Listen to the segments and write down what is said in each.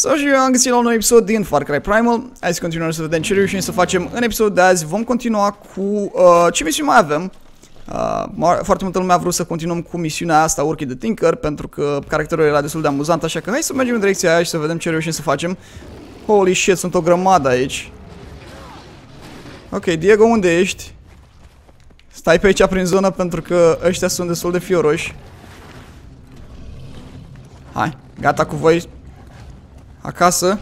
Sau și eu am găsit la un nou episod din Far Cry Primal. Hai să continuăm să vedem ce reușim să facem în episodul de azi. Vom continua cu uh, ce misiuni mai avem. Uh, foarte multă lume a vrut să continuăm cu misiunea asta, Urchi de Tinker, pentru că caracterul era destul de amuzant, așa că hai să mergem în direcția aia și să vedem ce reușim să facem. Holy shit, sunt o grămadă aici. Ok, Diego, unde ești? Stai pe aici prin zonă pentru că ăștia sunt destul de fioroși. Hai, gata cu voi. Acasă.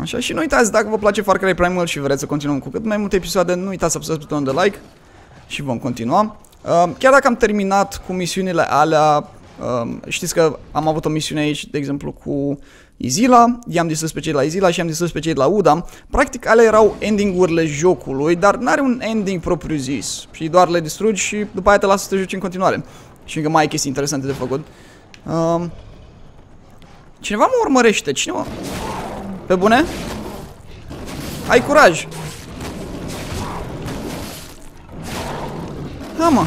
Așa, și nu uitați, dacă vă place Far Cry Primal și vreți să continuăm cu cât mai multe episoade, nu uitați să apăsați butonul de like și vom continua. Uh, chiar dacă am terminat cu misiunile alea, uh, știți că am avut o misiune aici, de exemplu, cu Izila, i-am distrus pe cei la Izila și am distrus pe cei la Uda. Practic, alea erau ending-urile jocului, dar n-are un ending propriu zis. Și doar le distrugi și după aia te lasă să te joci în continuare. Și încă mai ai chestii interesante de făcut. Uh, cineva mă urmărește, cine mă... Pe bune? Ai curaj! Ha, mă!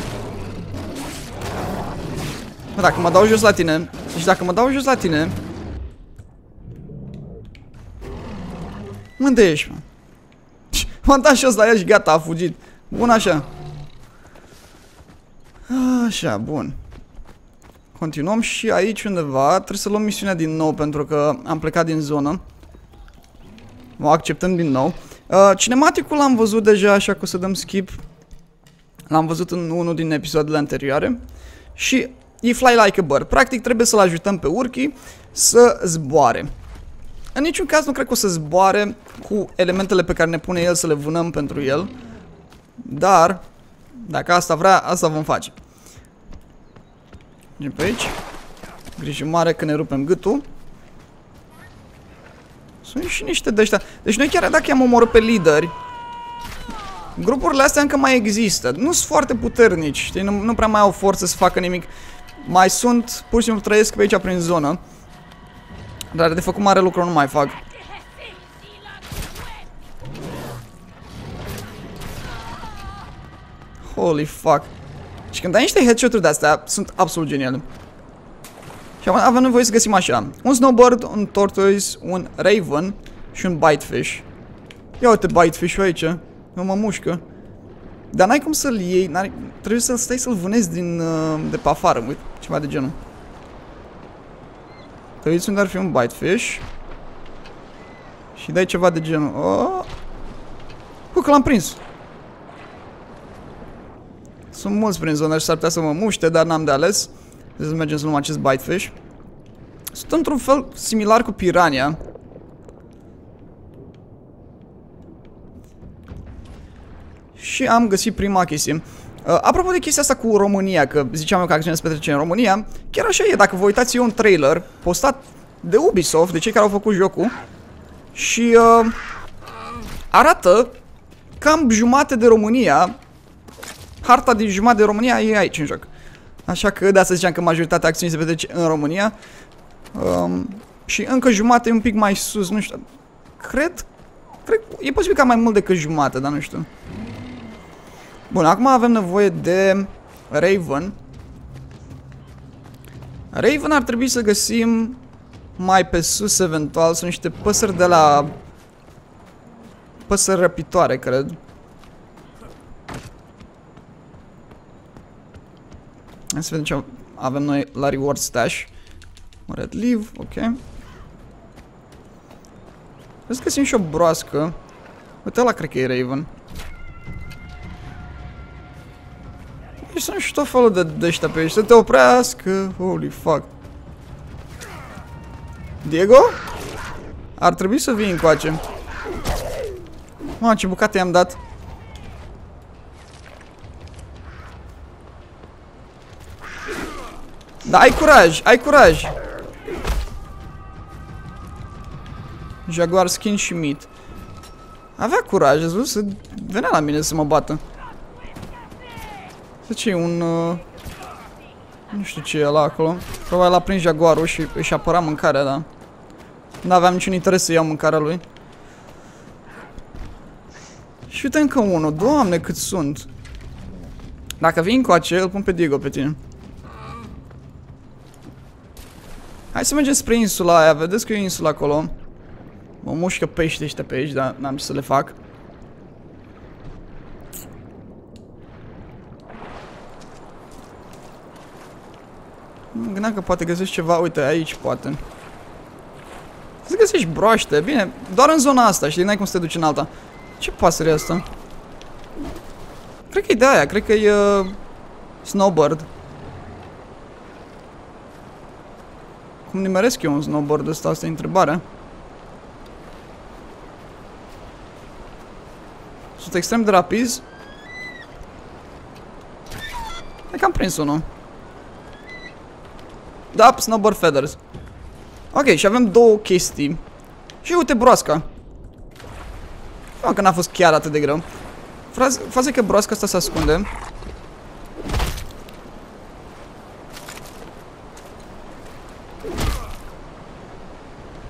Mă, dacă mă dau jos la tine, deci dacă mă dau jos la tine... Unde ești, mă? M-am dat jos la ea și gata, a fugit. Bun așa. Așa, bun. Continuăm și aici undeva. Trebuie să luăm misiunea din nou pentru că am plecat din zonă. O acceptăm din nou. Uh, cinematicul l-am văzut deja, așa că o să dăm skip. L-am văzut în unul din episoadele anterioare. Și e fly like a bird. Practic trebuie să-l ajutăm pe Urchi să zboare. În niciun caz nu cred că o să zboare cu elementele pe care ne pune el să le vânăm pentru el. Dar, dacă asta vrea, asta vom face. Mergem pe aici. Grijă mare că ne rupem gâtul. Sunt și niște de ăștia. Deci noi chiar dacă i-am omorât pe lideri, grupurile astea încă mai există. Nu sunt foarte puternici, știi? Nu, nu prea mai au forță să facă nimic. Mai sunt, pur și simplu trăiesc pe aici prin zonă. Dar de făcut mare lucru nu mai fac. Holy fuck. Și când ai niște headshot-uri de-astea, sunt absolut geniale. Și avem nevoie să găsim așa. Un snowboard, un tortoise, un raven și un bitefish. Ia uite bitefish-ul aici. Nu mă mușcă. Dar n-ai cum să-l iei, trebuie să stai să-l vânezi din, uh, de pe afară, uite, ceva de genul. Te uiți unde ar fi un bitefish. Și dai ceva de genul. Oh. Hu, că l-am prins. Sunt mulți prin zonă și s-ar putea să mă muște, dar n-am de ales. Trebuie să mergem să luăm acest bitefish. Sunt într-un fel similar cu pirania. Și am găsit prima chestie. Uh, apropo de chestia asta cu România, că ziceam eu că acțiunea se petrece în România, chiar așa e, dacă vă uitați eu un trailer postat de Ubisoft, de cei care au făcut jocul, și uh, arată cam jumate de România, harta din jumătate de România e aici în joc. Așa că de asta ziceam că majoritatea acțiunii se petrece în România. Um, și încă jumate un pic mai sus, nu știu. Cred, cred, e posibil ca mai mult decât jumate, dar nu știu. Bun, acum avem nevoie de Raven. Raven ar trebui să găsim mai pe sus eventual, sunt niște păsări de la păsări răpitoare, cred. Hai să vedem ce avem noi la reward stash. Red leave, ok. Trebuie să găsim și o broască. Uite la cred că e Raven. Și sunt și tot felul de deștia pe aici. Să te oprească. Holy fuck. Diego? Ar trebui să vii încoace. Mamă, ce bucate i-am dat. Da, ai curaj, ai curaj. Jaguar skin și meat. Avea curaj, ați văzut? Venea la mine să mă bată. De ce e un... Uh, nu știu ce e la acolo. Probabil a prins jaguarul și își apăra mâncarea, da. Nu aveam niciun interes să iau mâncarea lui. Și uite încă unul. Doamne, cât sunt. Dacă vin cu acel, îl pun pe Diego pe tine. Hai să mergem spre insula aia, vedeți că e o insulă acolo. Mă mușcă pește ăștia pe aici, dar n-am ce să le fac. Mă gândeam că poate găsești ceva, uite, aici poate. Să găsești broaște, bine, doar în zona asta, știi, n-ai cum să te duci în alta. Ce pasăre e asta? Cred că e de aia, cred că e uh, snowbird. Cum nimeresc eu un snowboard ăsta? Asta e întrebarea. Sunt extrem de rapizi. E cam prins unul. Da, snowboard feathers. Ok, și avem două chestii. Și uite broasca. Nu că n-a fost chiar atât de greu. Faza că broasca asta se ascunde.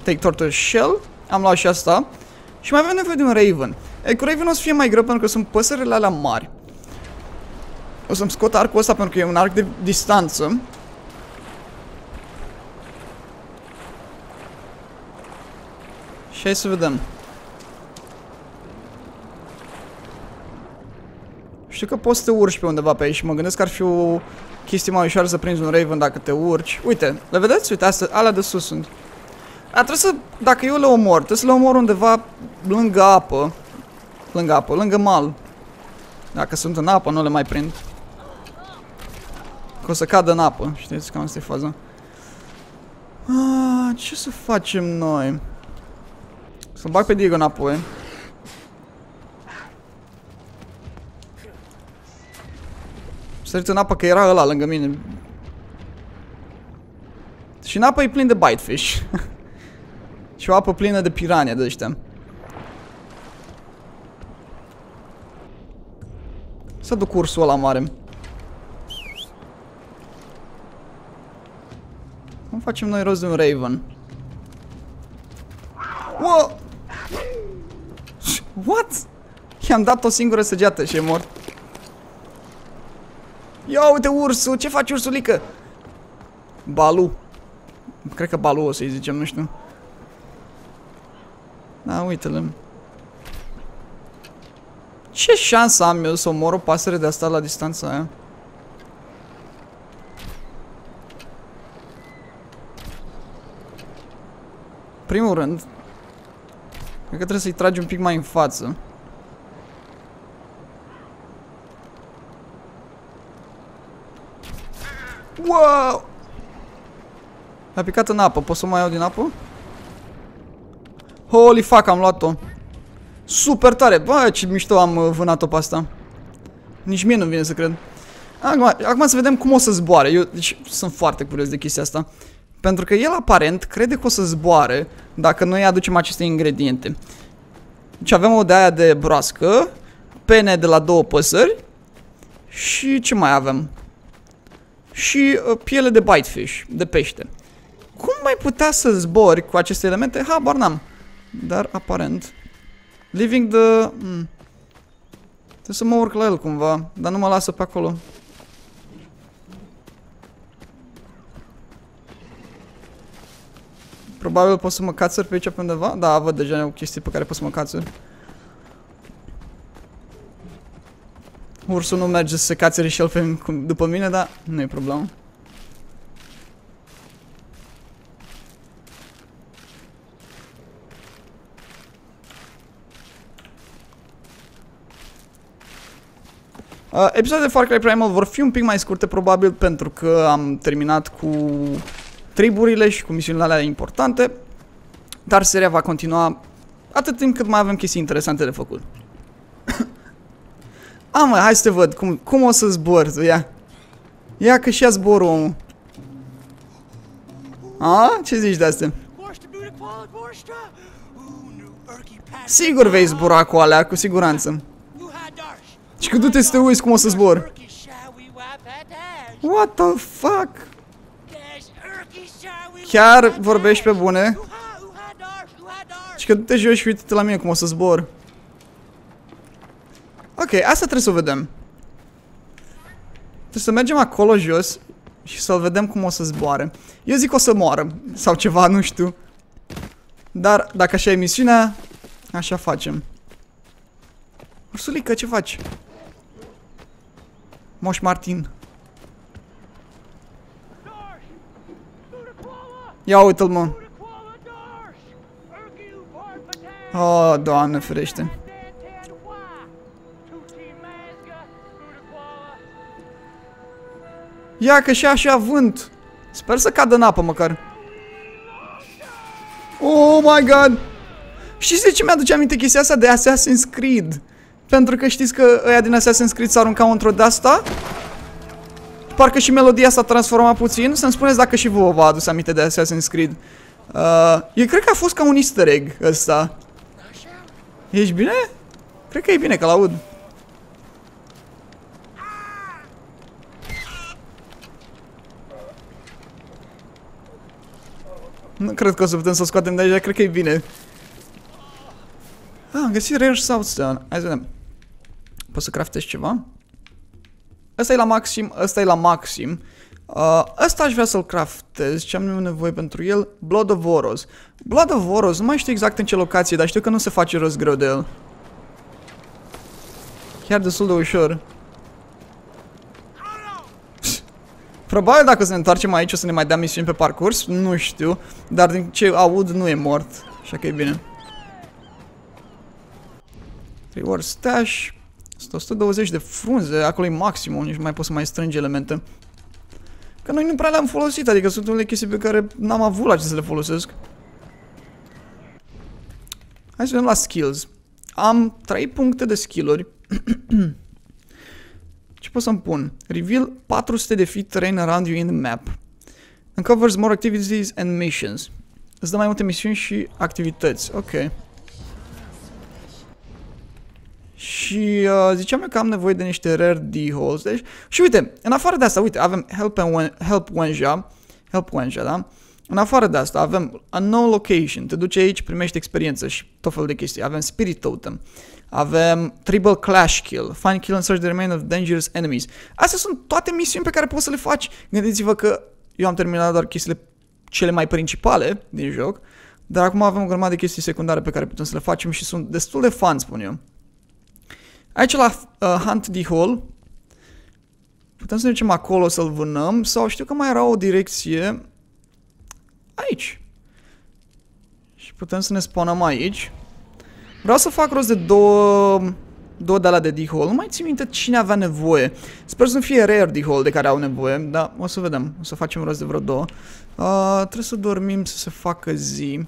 Take Tortoise Shell. Am luat și asta. Și mai avem nevoie de un Raven. E, cu Raven o să fie mai greu pentru că sunt păsările alea mari. O să-mi scot arcul ăsta pentru că e un arc de distanță. Și hai să vedem. Știu că poți să te urci pe undeva pe aici și mă gândesc că ar fi o chestie mai ușoară să prinzi un Raven dacă te urci. Uite, le vedeți? Uite, astea, alea de sus sunt. A, trebuie să, dacă eu le omor, trebuie să le omor undeva lângă apă. Lângă apă, lângă mal. Dacă sunt în apă, nu le mai prind. Că o să cadă în apă, știți, cam asta e faza. Ah, ce să facem noi? Să bag pe Diego înapoi. Săriți în apă că era ăla lângă mine. Și în apă e plin de bitefish. Și o apă plină de pirania de ăștia. Să duc ursul ăla mare. Cum facem noi rost de un Raven? Wow! What? I-am dat o singură săgeată și e mort. Ia uite ursul, ce faci ursulică? Balu. Cred că Balu o să-i zicem, nu știu. Da, uite-le. Ce șansă am eu să omor o pasăre de asta la distanța aia? Primul rând, cred că trebuie să-i tragi un pic mai în față. Wow! A picat în apă, pot să mai iau din apă? Holy fuck, am luat-o. Super tare. Bă, ce mișto am uh, vânat-o pe asta. Nici mie nu vine să cred. Acum, acum să vedem cum o să zboare. Eu deci, sunt foarte curios de chestia asta. Pentru că el aparent crede că o să zboare dacă noi aducem aceste ingrediente. Deci avem o de aia de broască, pene de la două păsări și ce mai avem? Și uh, piele de bitefish, de pește. Cum mai putea să zbori cu aceste elemente? Habar n-am. Dar aparent Living the... Hmm. Trebuie să mă urc la el cumva Dar nu mă lasă pe acolo. Probabil pot să mă cațăr pe aici pe undeva? Da, văd deja o chestie pe care pot să mă cațăr. Ursul nu merge să se cațere și el pe, după mine, dar nu e problemă Uh, episoadele de Far Cry Primal vor fi un pic mai scurte probabil pentru că am terminat cu triburile și cu misiunile alea importante. Dar seria va continua atât timp cât mai avem chestii interesante de făcut. Am, hai să te văd cum, cum o să zbor tu, ia. Ia că și-a zborul omul. A? Ce zici de astea? Sigur vei zbura cu alea, cu siguranță. Și când du-te să te uiți cum o să zbor. What the fuck? Chiar vorbești pe bune? Și că du-te jos și uite-te la mine cum o să zbor. Ok, asta trebuie să o vedem. Trebuie să mergem acolo jos și să-l vedem cum o să zboare. Eu zic o să moară sau ceva, nu știu. Dar dacă așa e misiunea, așa facem. Ursulică, ce faci? Moș Martin. Ia uite-l, mă. Oh, doamne, ferește. Ia că și așa vânt. Sper să cadă în apă măcar. Oh my god! Știți de ce mi-aduce aminte chestia asta de Assassin's Creed? Pentru că știți că ăia din Assassin's Creed s-au aruncat într-o de-asta? Parcă și melodia s-a transformat puțin. Să-mi spuneți dacă și vouă v-a adus aminte de Assassin's Creed. Uh, eu cred că a fost ca un easter egg ăsta. Ești bine? Cred că e bine că l-aud. Nu cred că o să putem să o scoatem de aici, cred că e bine. Ah, am găsit Rare Southstone. Hai să vedem. Poți să craftezi ceva? Ăsta e la maxim, ăsta e la maxim. Uh, ăsta aș vrea să-l craftez, ce am nevoie pentru el? Blood of Oros. Blood of Oros, nu mai știu exact în ce locație, dar știu că nu se face rost greu de el. Chiar destul de ușor. Probabil dacă să ne întoarcem aici o să ne mai dea misiuni pe parcurs, nu știu, dar din ce aud nu e mort, așa că e bine. Reward stash, 120 de frunze, acolo e maximum, nici nu mai pot să mai strânge elemente. Că noi nu prea le-am folosit, adică sunt unele chestii pe care n-am avut la ce să le folosesc. Hai să vedem la skills. Am 3 puncte de skill-uri. Ce pot să-mi pun? Reveal 400 de feet terrain around you in the map. Uncovers more activities and missions. Îți dă mai multe misiuni și activități. Ok. Și uh, ziceam eu că am nevoie de niște rare D-holes. Deci, și uite, în afară de asta, uite, avem Help, and help Wenja. Help Wenja, da? În afară de asta avem a no location, te duci aici, primești experiență și tot felul de chestii. Avem Spirit Totem, avem Tribal Clash Kill, Find Kill and Search the Remain of Dangerous Enemies. Astea sunt toate misiuni pe care poți să le faci. Gândiți-vă că eu am terminat doar chestiile cele mai principale din joc, dar acum avem o grămadă de chestii secundare pe care putem să le facem și sunt destul de fun, spun eu. Aici la uh, Hunt the Hole putem să ne ducem acolo să-l vânăm sau știu că mai era o direcție aici. Și putem să ne sponăm aici. Vreau să fac rost de două, două de alea de D-hole. Nu mai țin minte cine avea nevoie. Sper să nu fie rare D-hole de care au nevoie, dar o să vedem. O să facem rost de vreo două. Uh, trebuie să dormim să se facă zi.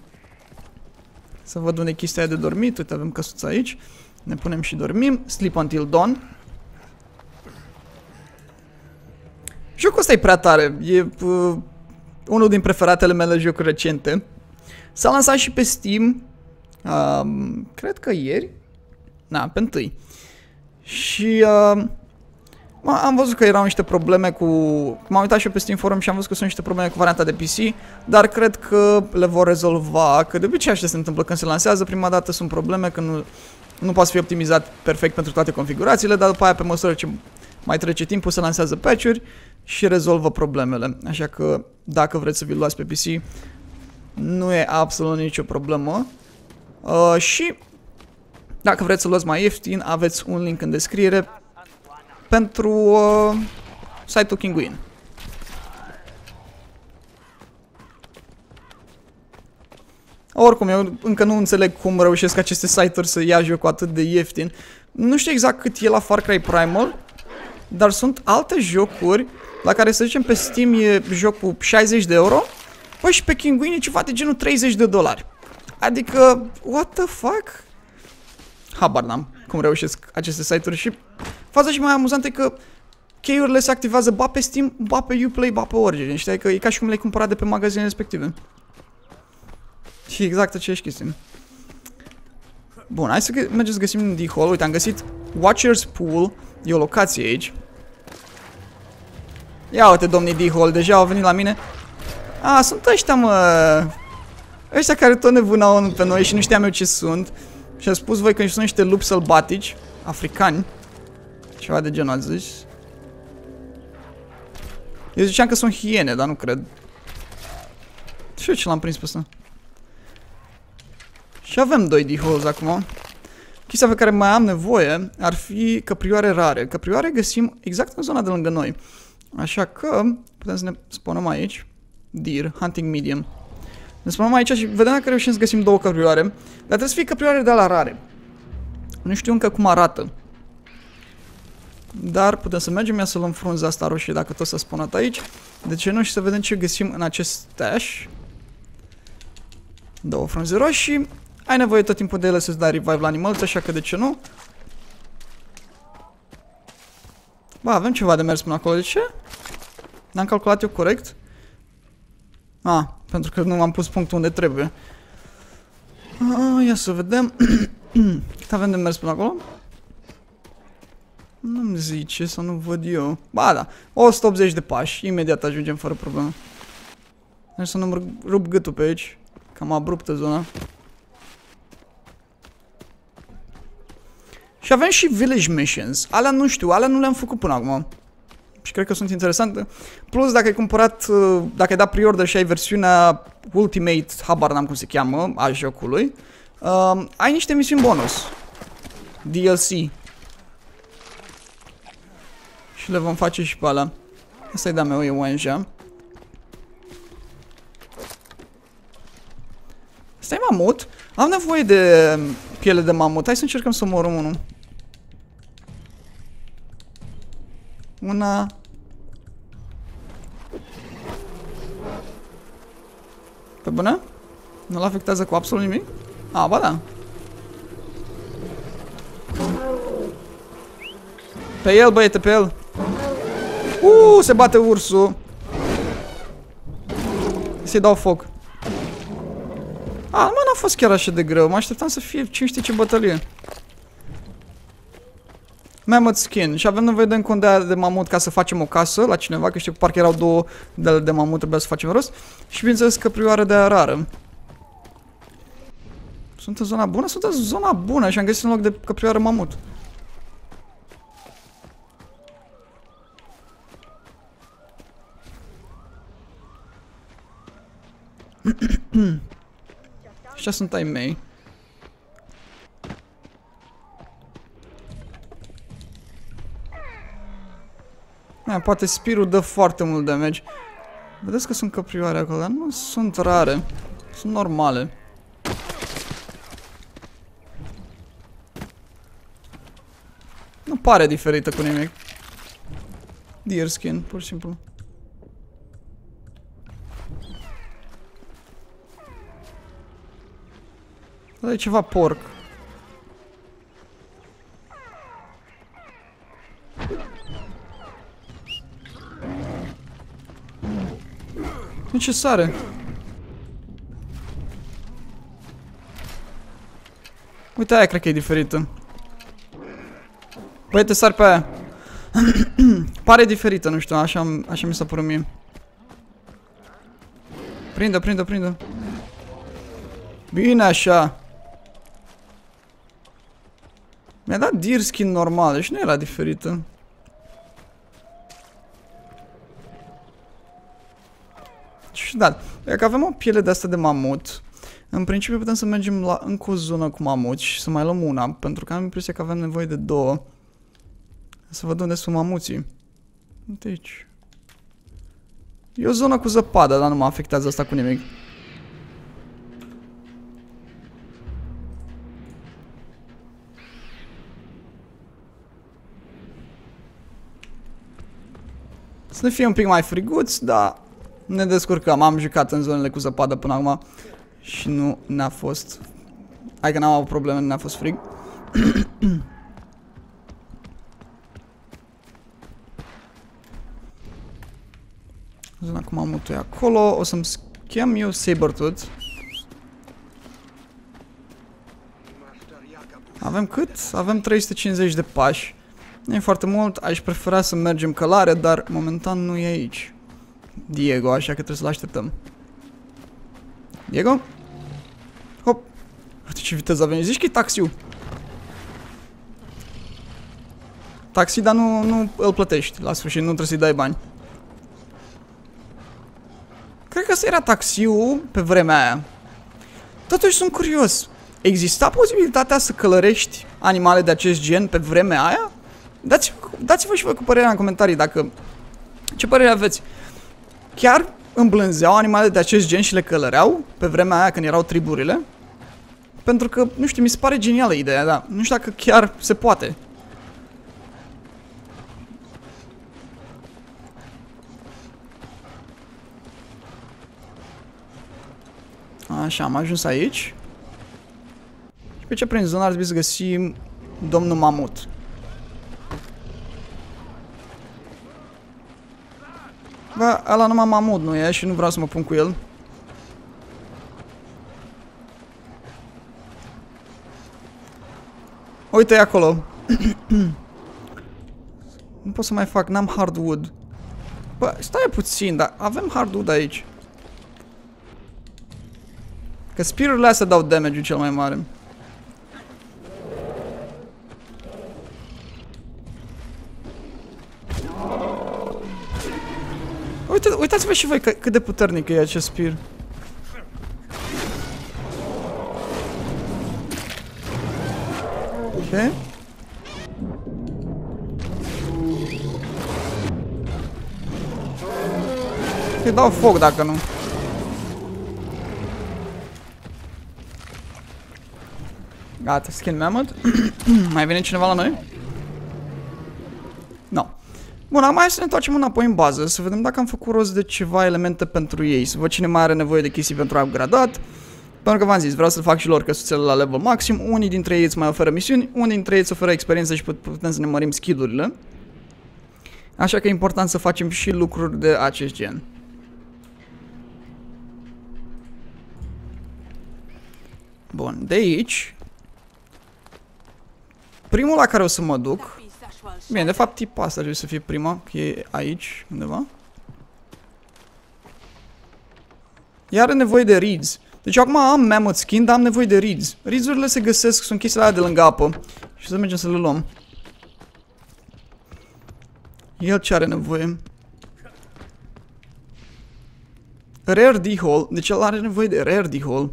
Să văd unde chestia de dormit. Uite, avem căsuța aici. Ne punem și dormim. Sleep until dawn. Jocul ăsta e prea tare. E uh, unul din preferatele mele jocuri recente. S-a lansat și pe Steam. Uh, cred că ieri. Na, pe întâi. Și uh, am văzut că erau niște probleme cu... M-am uitat și eu pe Steam Forum și am văzut că sunt niște probleme cu varianta de PC, dar cred că le vor rezolva, că de obicei așa se întâmplă când se lansează, prima dată sunt probleme când nu, nu poate fi optimizat perfect pentru toate configurațiile, dar după aia pe măsură ce mai trece timpul se lansează patch-uri și rezolvă problemele. Așa că dacă vreți să vi luați pe PC, nu e absolut nicio problemă. Uh, și dacă vreți să luați mai ieftin, aveți un link în descriere pentru uh, site-ul Kinguin. Oricum, eu încă nu înțeleg cum reușesc aceste site-uri să ia jocul atât de ieftin. Nu știu exact cât e la Far Cry Primal, dar sunt alte jocuri la care să zicem pe Steam e jocul 60 de euro, păi și pe Kinguin e ceva de genul 30 de dolari. Adică, what the fuck? Habar n-am cum reușesc aceste site-uri și faza și mai amuzantă e că cheiurile se activează ba pe Steam, ba pe Uplay, ba pe Origin. Știi că e ca și cum le-ai cumpărat de pe magazinele respective. Și exact aceeași chestie. Bun, hai să mergem să găsim d hall Uite, am găsit Watcher's Pool. E o locație aici. Ia uite, domnii D-Hall, deja au venit la mine. A, sunt ăștia, mă. Ăștia care tot ne vânau pe noi și nu știam eu ce sunt. Și a spus voi că sunt niște lupi sălbatici, africani. Ceva de genul ați zis. Eu ziceam că sunt hiene, dar nu cred. Și eu ce l-am prins pe ăsta. Și avem doi d acum. Chestia pe care mai am nevoie ar fi căprioare rare. Căprioare găsim exact în zona de lângă noi. Așa că putem să ne spunem aici. Deer, hunting medium. Ne spunem aici și vedem dacă reușim să găsim două căprioare. Dar trebuie să fie căprioare de la rare. Nu știu încă cum arată. Dar putem să mergem ia să luăm frunza asta roșie dacă tot să spună aici. De ce nu? Și să vedem ce găsim în acest stash. Două frunze roșii. Ai nevoie tot timpul de ele să-ți dai revive la animalți, așa că de ce nu? Ba, avem ceva de mers până acolo, de ce? N-am calculat eu corect? Ah, pentru că nu am pus punctul unde trebuie. Ah, ia să vedem. Cât avem de mers până acolo? Nu-mi zice să nu văd eu. Ba da, 180 de pași. Imediat ajungem fără problemă. Hai să nu rup gâtul pe aici. Cam abruptă zona. Și avem și Village Missions. Alea nu știu, alea nu le-am făcut până acum. Și cred că sunt interesante. Plus, dacă ai cumpărat, uh, dacă ai dat pre-order și ai versiunea Ultimate, habar n-am cum se cheamă, a jocului, uh, ai niște misiuni bonus. DLC. Și le vom face și pe alea. Asta-i da meu, e Wenja. Asta e mamut. Am nevoie de piele de mamut. Hai să încercăm să omorăm unul. Una... Pe bună? Nu-l afectează cu absolut nimic? A, ba da. Pe el, băiete, pe el. Uuu, se bate ursul. Să-i dau foc. A, mă, n-a fost chiar așa de greu. Mă așteptam să fie 500 ce bătălie. Mammoth skin. Și avem nevoie de încă de, de mamut ca să facem o casă la cineva, că știu că parcă erau două de, de mamut, trebuia să facem rost. Și bineînțeles căprioare de rară. Sunt în zona bună? Sunt în zona bună și am găsit un loc de căprioare mamut. Așa sunt ai mei. Aia, poate spirul dă foarte mult damage. Vedeți că sunt căprioare acolo, dar nu sunt rare. Sunt normale. Nu pare diferită cu nimic. Deer skin, pur și simplu. Dar e ceva porc. Nu ce sare. Uite, aia cred că e diferită. Băi, te sar pe aia. Pare diferită, nu știu, așa, așa mi s-a părut mie. Prinde, prinde, prinde. Bine așa. Mi-a dat deer skin normal, și nu era diferită. Și da, dacă avem o piele de asta de mamut, în principiu putem să mergem la încă o zonă cu mamut și să mai luăm una, pentru că am impresia că avem nevoie de două. Să văd unde sunt mamuții. Uite aici. E o zonă cu zăpadă, dar nu mă afectează asta cu nimic. Să ne fie un pic mai friguți, dar ne descurcăm. Am jucat în zonele cu zăpadă până acum și nu ne-a fost... Hai că n-am avut probleme, nu ne-a fost frig. Zona cu mamutul e acolo. O să-mi schem eu Sabertooth. Avem cât? Avem 350 de pași. Nu e foarte mult, aș prefera să mergem călare, dar momentan nu e aici. Diego, așa că trebuie să-l așteptăm. Diego? Hop! Uite ce viteză avem. Zici că e taxiul. Taxi, dar nu, nu îl plătești la sfârșit, nu trebuie să-i dai bani. asta era taxiul pe vremea aia. Totuși sunt curios. Exista posibilitatea să călărești animale de acest gen pe vremea aia? Dați-vă dați și voi cu părerea în comentarii dacă... Ce părere aveți? Chiar îmblânzeau animale de acest gen și le călăreau pe vremea aia când erau triburile? Pentru că, nu știu, mi se pare genială ideea, dar nu știu dacă chiar se poate. Așa, am ajuns aici. Și pe ce prin zonă ar trebui să găsim domnul Mamut. Bă, ăla numai Mamut nu e și nu vreau să mă pun cu el. Uite e acolo. nu pot să mai fac, n-am hardwood. Bă, stai puțin, dar avem hardwood aici. Că spirurile astea dau damage-ul cel mai mare. Uite, uitați-vă și voi cât de puternic e acest spir. Ok. Îi dau foc dacă nu. Gata, skin mammoth. Mai vine cineva la noi? No. Bun, acum hai să ne întoarcem înapoi în bază, să vedem dacă am făcut rost de ceva elemente pentru ei, să văd cine mai are nevoie de chestii pentru upgradat. Pentru că v-am zis, vreau să fac și lor căsuțele la level maxim, unii dintre ei îți mai oferă misiuni, unii dintre ei îți oferă experiență și putem să ne mărim skill-urile. Așa că e important să facem și lucruri de acest gen. Bun, de aici Primul la care o să mă duc... Bine, de fapt tipa asta trebuie să fie prima, că e aici, undeva. Iar are nevoie de reeds. Deci acum am mammoth skin, dar am nevoie de reeds. Reeds-urile se găsesc, sunt chestiile alea de lângă apă. Și să mergem să le luăm. El ce are nevoie? Rare D-hole. Deci el are nevoie de rare D-hole.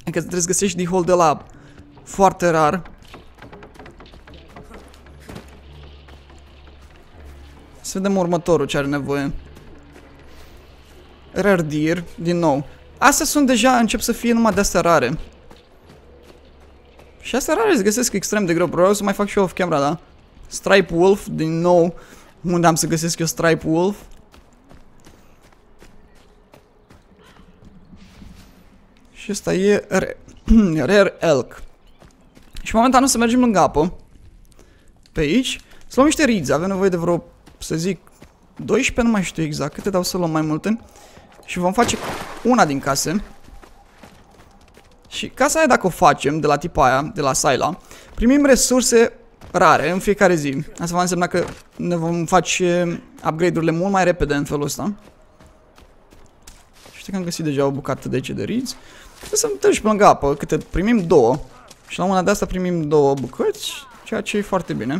Adică trebuie să găsești D-hole de la foarte rar. Să vedem următorul ce are nevoie. Rare Deer, din nou. Astea sunt deja, încep să fie numai de-astea rare. Și astea rare se găsesc extrem de greu. Vreau să mai fac și eu off-camera, da? Stripe Wolf, din nou. Unde am să găsesc eu Stripe Wolf? Și ăsta e Rare, rare Elk. Și momentan o să mergem lângă apă. Pe aici. Să luăm niște rizi. Avem nevoie de vreo să zic 12, nu mai știu exact câte dau să luăm mai multe. Și vom face una din case. Și casa aia dacă o facem de la tipa aia, de la Saila, primim resurse rare în fiecare zi. Asta va însemna că ne vom face upgrade-urile mult mai repede în felul ăsta. Știi că am găsit deja o bucată de ce de riz. Trebuie să mergem pe lângă apă, câte primim două. Și la una de asta primim două bucăți, ceea ce e foarte bine.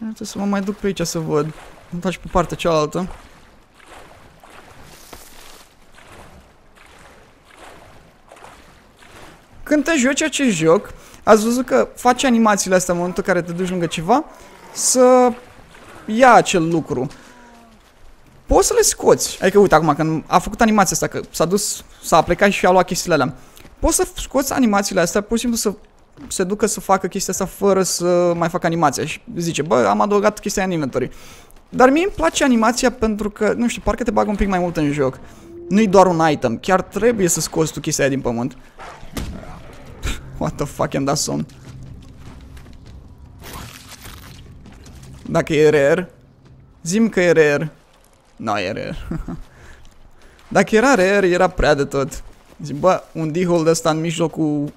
Trebuie să mă mai duc pe aici să văd. Îmi faci pe partea cealaltă. Când te joci acest joc, ați văzut că faci animațiile astea în momentul în care te duci lângă ceva, să ia acel lucru. Poți să le scoți. Adică, uite, acum, când a făcut animația asta, că s-a dus, s-a plecat și a luat chestiile alea. Poți să scoți animațiile astea, pur și simplu să se ducă să facă chestia asta fără să mai facă animația și zice, bă, am adăugat chestia în inventory. Dar mie îmi place animația pentru că, nu știu, parcă te bag un pic mai mult în joc. Nu-i doar un item, chiar trebuie să scoți tu chestia aia din pământ. What the fuck, am dat somn. Dacă e rare, zim că e rare. Nu, e rare. Dacă era rare, era prea de tot. Zic, bă, un d-hole de ăsta în mijlocul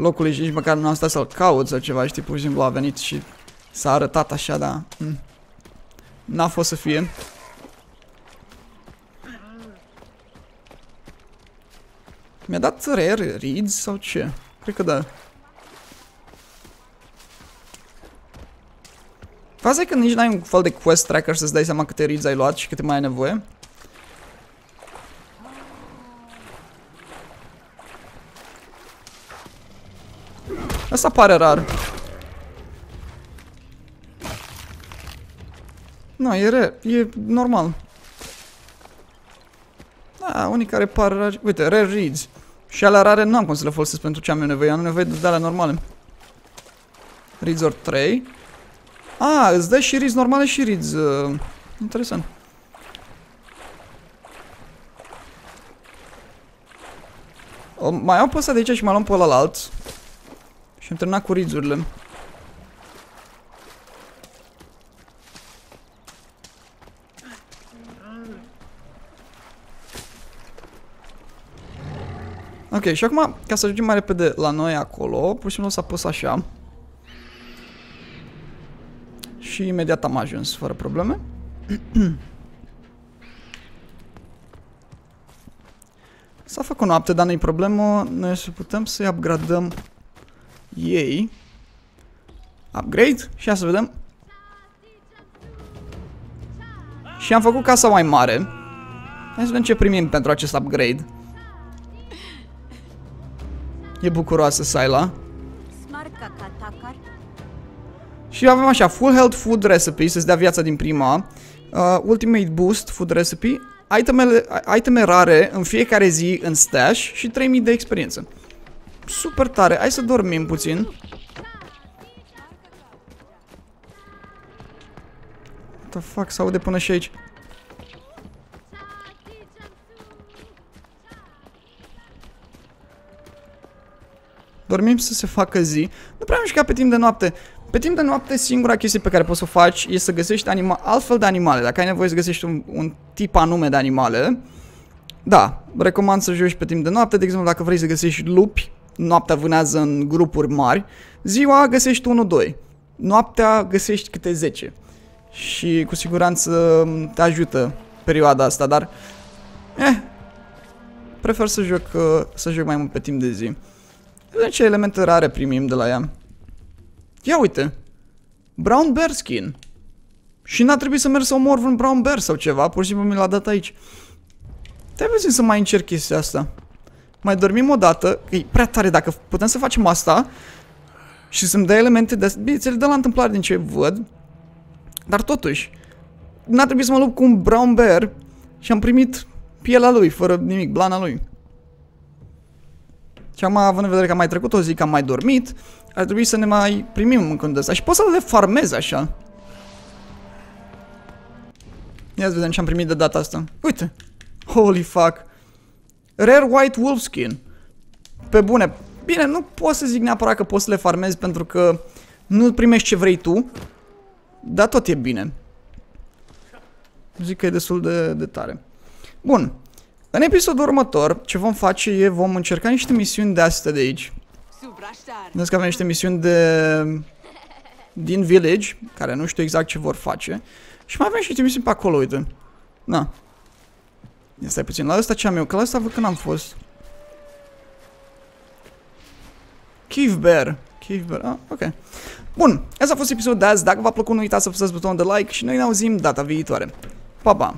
locului și nici măcar nu am stat să-l caut sau ceva, știi, pur și simplu a venit și s-a arătat așa, dar... Mm. N-a fost să fie. Mi-a dat rare reads sau ce? Cred că da. Faza e că nici n-ai un fel de quest tracker să-ți dai seama câte reads ai luat și câte mai ai nevoie. Asta pare rar. Nu, e re, e normal. Da, unii care par rari. Uite, rare reads. Și alea rare n-am cum să le folosesc pentru ce am eu nevoie. Am nevoie de alea normale. Reads or 3. Ah, îți dă și reads normale și reads. Uh, interesant. O, mai iau pe ăsta de aici și mai luăm pe ălalt. Și am terminat cu reads-urile. Ok, și acum, ca să ajungem mai repede la noi acolo, pur și simplu o să apăs așa. Și imediat am ajuns, fără probleme. S-a făcut noapte, dar nu-i problemă. Noi să putem să-i upgradăm ei. Upgrade și ia să vedem. Și am făcut casa mai mare. Hai să vedem ce primim pentru acest upgrade. E bucuroasă Saila. Și avem așa, Full Health Food Recipe, să-ți dea viața din prima. Uh, Ultimate Boost Food Recipe. Itemele, iteme rare în fiecare zi în stash și 3000 de experiență. Super tare. Hai să dormim puțin. What the fuck, s-aude până și aici. Dormim să se facă zi. Nu prea mișca pe timp de noapte. Pe timp de noapte, singura chestie pe care poți să o faci e să găsești anima altfel de animale. Dacă ai nevoie să găsești un, un tip anume de animale, da, recomand să joci pe timp de noapte. De exemplu, dacă vrei să găsești lupi, noaptea vânează în grupuri mari, ziua găsești 1-2. Noaptea găsești câte 10. Și cu siguranță te ajută perioada asta, dar... Eh, prefer să joc, să joc mai mult pe timp de zi. Vedem ce elemente rare primim de la ea. Ia uite. Brown bear skin. Și n-a trebuit să merg să omor un brown bear sau ceva, pur și simplu mi l-a dat aici. Te puțin să mai încerc chestia asta. Mai dormim o dată, e prea tare dacă putem să facem asta și să-mi dea elemente de Bine, ți le dă la întâmplare din ce văd, dar totuși, n-a trebuit să mă lupt cu un brown bear și am primit pielea lui, fără nimic, blana lui. Și am având în vedere că am mai trecut o zi, că am mai dormit, ar trebui să ne mai primim în ăsta. Și pot să le farmez așa. Ia să vedem ce am primit de data asta. Uite. Holy fuck. Rare White Wolf Skin. Pe bune. Bine, nu pot să zic neapărat că poți să le farmezi pentru că nu primești ce vrei tu. Dar tot e bine. Zic că e destul de, de tare. Bun. În episodul următor, ce vom face e vom încerca niște misiuni de astea de aici. Vezi că avem niște misiuni de... din village, care nu știu exact ce vor face. Și mai avem și niște misiuni pe acolo, uite. Na. Ia stai puțin, la ăsta ce am eu? Că la ăsta văd că n-am fost. Cave Bear. Cave Bear, ah, ok. Bun, asta a fost episodul de azi. Dacă v-a plăcut, nu uitați să apăsați butonul de like și noi ne auzim data viitoare. Pa, pa!